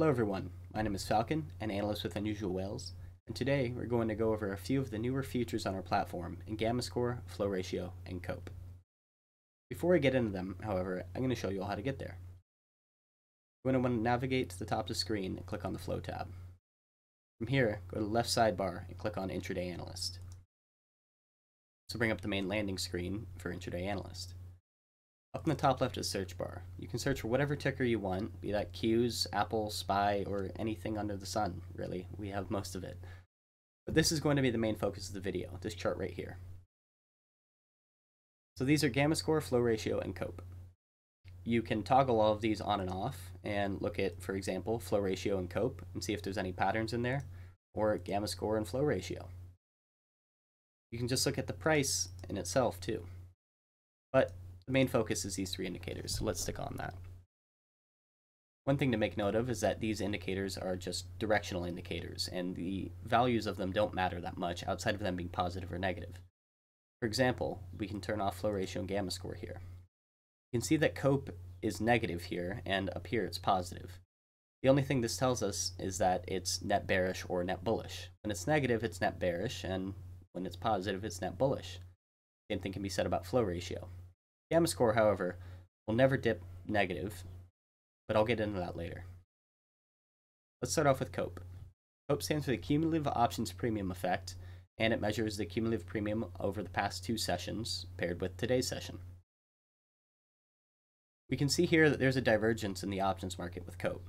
Hello everyone, my name is Falcon, an analyst with Unusual Whales, and today we're going to go over a few of the newer features on our platform in Gamma Score, Flow Ratio, and COPE. Before I get into them, however, I'm going to show you all how to get there. You're going to want to navigate to the top of the screen and click on the Flow tab. From here, go to the left sidebar and click on Intraday Analyst. This will bring up the main landing screen for Intraday Analyst. Up in the top left is search bar. You can search for whatever ticker you want, be that Qs, Apple, SPY, or anything under the sun, really. We have most of it. But this is going to be the main focus of the video, this chart right here. So these are gamma score, flow ratio, and COPE. You can toggle all of these on and off and look at, for example, flow ratio and COPE and see if there's any patterns in there, or gamma score and flow ratio. You can just look at the price in itself too. But the main focus is these three indicators, so let's stick on that. One thing to make note of is that these indicators are just directional indicators, and the values of them don't matter that much outside of them being positive or negative. For example, we can turn off flow ratio and gamma score here. You can see that COPE is negative here, and up here it's positive. The only thing this tells us is that it's net bearish or net bullish. When it's negative, it's net bearish, and when it's positive, it's net bullish. Same thing can be said about flow ratio. Gamma score, however, will never dip negative, but I'll get into that later. Let's start off with COPE. COPE stands for the Cumulative Options Premium Effect, and it measures the cumulative premium over the past two sessions paired with today's session. We can see here that there's a divergence in the options market with COPE.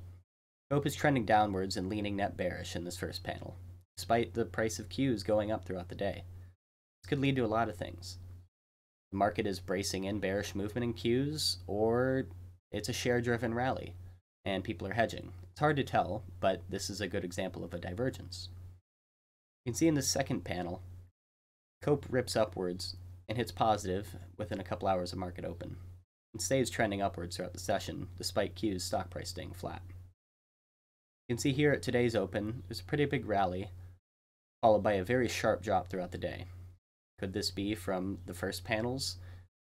COPE is trending downwards and leaning net bearish in this first panel, despite the price of Qs going up throughout the day. This could lead to a lot of things the market is bracing in bearish movement in Qs, or it's a share driven rally and people are hedging. It's hard to tell, but this is a good example of a divergence. You can see in the second panel, COPE rips upwards and hits positive within a couple hours of market open, and stays trending upwards throughout the session, despite Q's stock price staying flat. You can see here at today's open, there's a pretty big rally, followed by a very sharp drop throughout the day. Could this be from the first panel's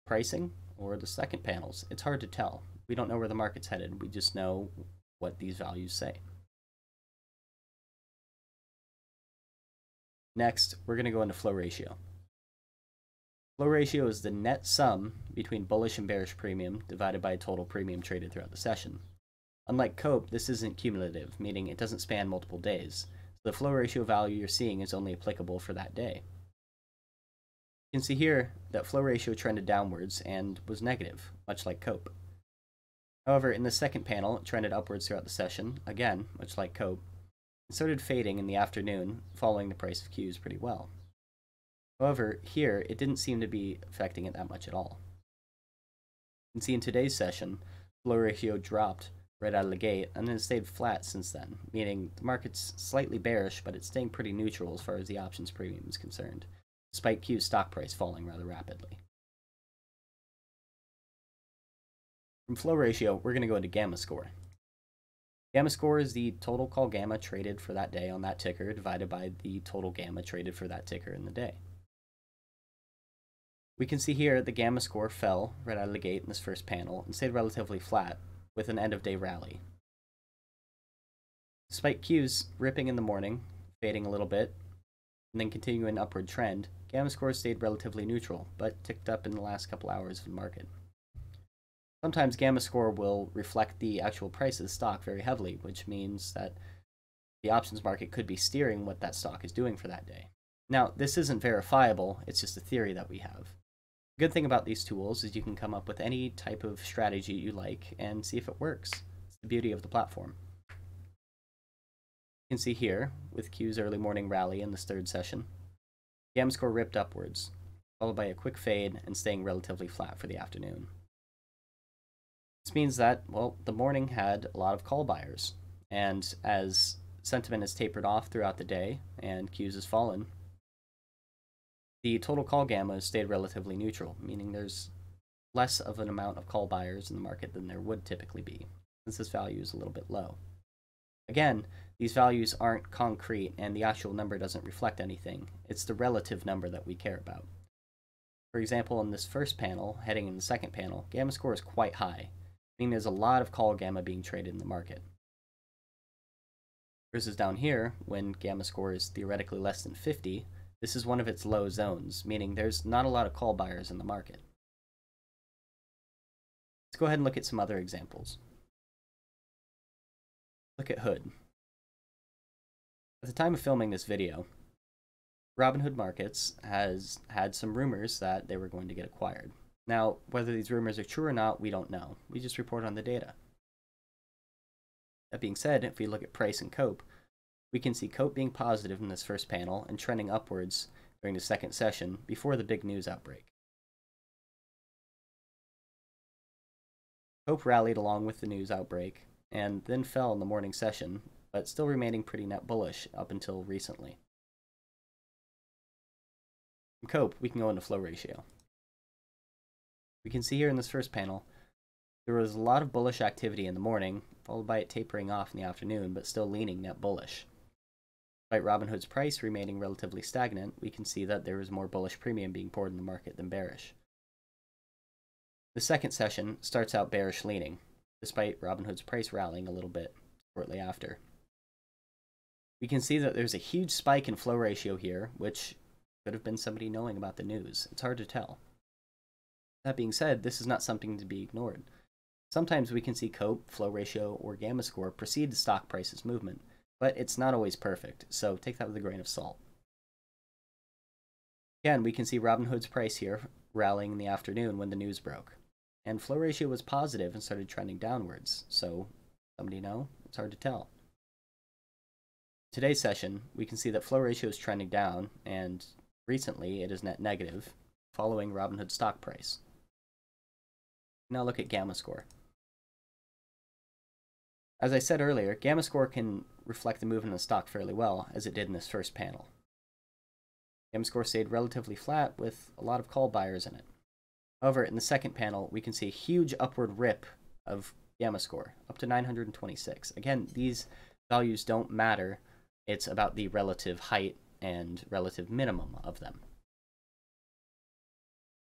pricing or the second panel's? It's hard to tell. We don't know where the market's headed. We just know what these values say. Next, we're going to go into flow ratio. Flow ratio is the net sum between bullish and bearish premium divided by total premium traded throughout the session. Unlike COPE, this isn't cumulative, meaning it doesn't span multiple days. So the flow ratio value you're seeing is only applicable for that day. You can see here that flow ratio trended downwards and was negative, much like COPE. However, in the second panel, it trended upwards throughout the session, again, much like COPE, and started fading in the afternoon, following the price of Qs pretty well. However, here, it didn't seem to be affecting it that much at all. You can see in today's session, flow ratio dropped right out of the gate, and then stayed flat since then, meaning the market's slightly bearish, but it's staying pretty neutral as far as the options premium is concerned despite Q's stock price falling rather rapidly. From flow ratio, we're going to go into gamma score. Gamma score is the total call gamma traded for that day on that ticker divided by the total gamma traded for that ticker in the day. We can see here the gamma score fell right out of the gate in this first panel and stayed relatively flat with an end of day rally. Despite Q's ripping in the morning, fading a little bit, and then continue an upward trend, Gamma score stayed relatively neutral, but ticked up in the last couple hours of the market. Sometimes gamma score will reflect the actual price of the stock very heavily, which means that the options market could be steering what that stock is doing for that day. Now, this isn't verifiable, it's just a theory that we have. The good thing about these tools is you can come up with any type of strategy you like and see if it works. It's the beauty of the platform. You can see here, with Q's early morning rally in this third session, the Gamma score ripped upwards, followed by a quick fade and staying relatively flat for the afternoon. This means that, well, the morning had a lot of call buyers, and as sentiment has tapered off throughout the day and Qs has fallen, the total call gamma has stayed relatively neutral, meaning there's less of an amount of call buyers in the market than there would typically be, since this value is a little bit low. Again, these values aren't concrete and the actual number doesn't reflect anything. It's the relative number that we care about. For example, in this first panel, heading in the second panel, gamma score is quite high, meaning there's a lot of call gamma being traded in the market. Versus down here, when gamma score is theoretically less than 50, this is one of its low zones, meaning there's not a lot of call buyers in the market. Let's go ahead and look at some other examples. Look at Hood. At the time of filming this video, Robinhood Markets has had some rumors that they were going to get acquired. Now, whether these rumors are true or not, we don't know. We just report on the data. That being said, if we look at price and COPE, we can see COPE being positive in this first panel and trending upwards during the second session before the big news outbreak. COPE rallied along with the news outbreak and then fell in the morning session, but still remaining pretty net bullish up until recently. From COPE, we can go into flow ratio. We can see here in this first panel, there was a lot of bullish activity in the morning, followed by it tapering off in the afternoon, but still leaning net bullish. Despite Robinhood's price remaining relatively stagnant, we can see that there was more bullish premium being poured in the market than bearish. The second session starts out bearish leaning, despite Robinhood's price rallying a little bit shortly after. We can see that there's a huge spike in flow ratio here, which could have been somebody knowing about the news. It's hard to tell. That being said, this is not something to be ignored. Sometimes we can see COPE, flow ratio, or gamma score precede the stock price's movement, but it's not always perfect, so take that with a grain of salt. Again, we can see Robinhood's price here rallying in the afternoon when the news broke. And flow ratio was positive and started trending downwards, so somebody know? It's hard to tell. Today's session, we can see that flow ratio is trending down, and recently it is net negative, following Robinhood's stock price. Now look at gamma score. As I said earlier, gamma score can reflect the movement of the stock fairly well, as it did in this first panel. Gamma score stayed relatively flat with a lot of call buyers in it. However, in the second panel, we can see a huge upward rip of gamma score, up to 926. Again, these values don't matter. It's about the relative height and relative minimum of them.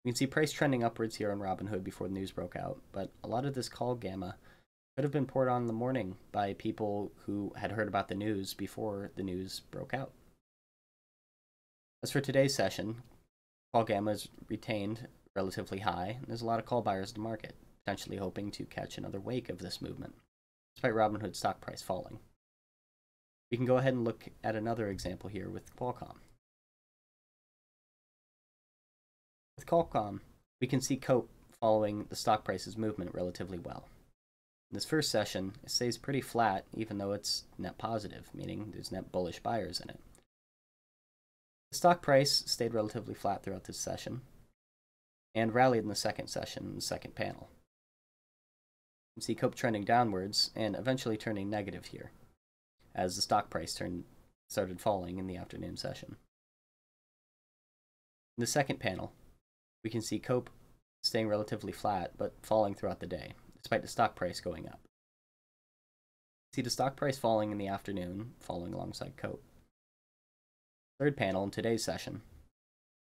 You can see price trending upwards here on Robinhood before the news broke out, but a lot of this call gamma could have been poured on in the morning by people who had heard about the news before the news broke out. As for today's session, call gamma is retained relatively high, and there's a lot of call buyers in the market, potentially hoping to catch another wake of this movement, despite Robinhood's stock price falling. We can go ahead and look at another example here with Qualcomm. With Qualcomm, we can see COPE following the stock price's movement relatively well. In this first session, it stays pretty flat, even though it's net positive, meaning there's net bullish buyers in it. The stock price stayed relatively flat throughout this session, and rallied in the second session, in the second panel. You can see COPE trending downwards, and eventually turning negative here, as the stock price turned started falling in the afternoon session. In the second panel, we can see COPE staying relatively flat, but falling throughout the day despite the stock price going up. See the stock price falling in the afternoon, falling alongside COPE. Third panel in today's session,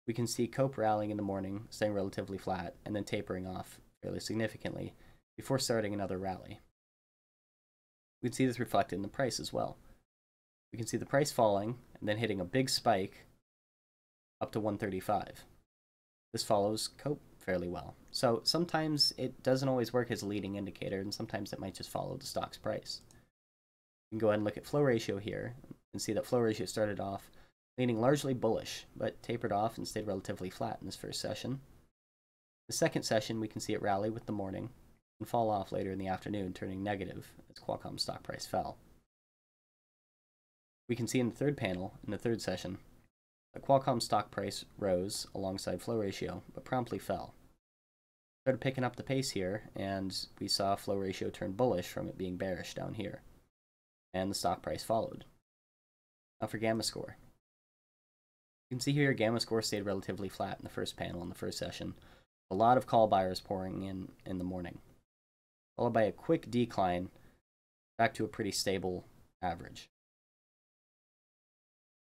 we can see COPE rallying in the morning, staying relatively flat, and then tapering off fairly significantly before starting another rally. We can see this reflected in the price as well. We can see the price falling and then hitting a big spike up to 135. This follows COPE fairly well. So sometimes it doesn't always work as a leading indicator, and sometimes it might just follow the stock's price. We can go ahead and look at flow ratio here and see that flow ratio started off leaning largely bullish, but tapered off and stayed relatively flat in this first session. The second session, we can see it rally with the morning fall off later in the afternoon, turning negative as Qualcomm's stock price fell. We can see in the third panel, in the third session, that Qualcomm's stock price rose alongside flow ratio, but promptly fell started picking up the pace here, and we saw flow ratio turn bullish from it being bearish down here. And the stock price followed. Now for gamma score. You can see here gamma score stayed relatively flat in the first panel in the first session. A lot of call buyers pouring in in the morning, followed by a quick decline back to a pretty stable average.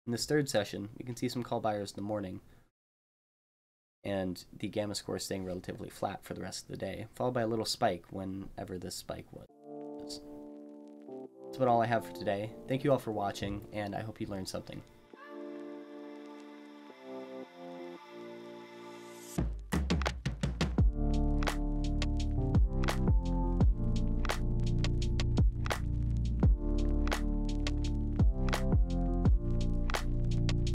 In this third session, you can see some call buyers in the morning, and the gamma score staying relatively flat for the rest of the day, followed by a little spike whenever this spike was. That's about all I have for today. Thank you all for watching, and I hope you learned something.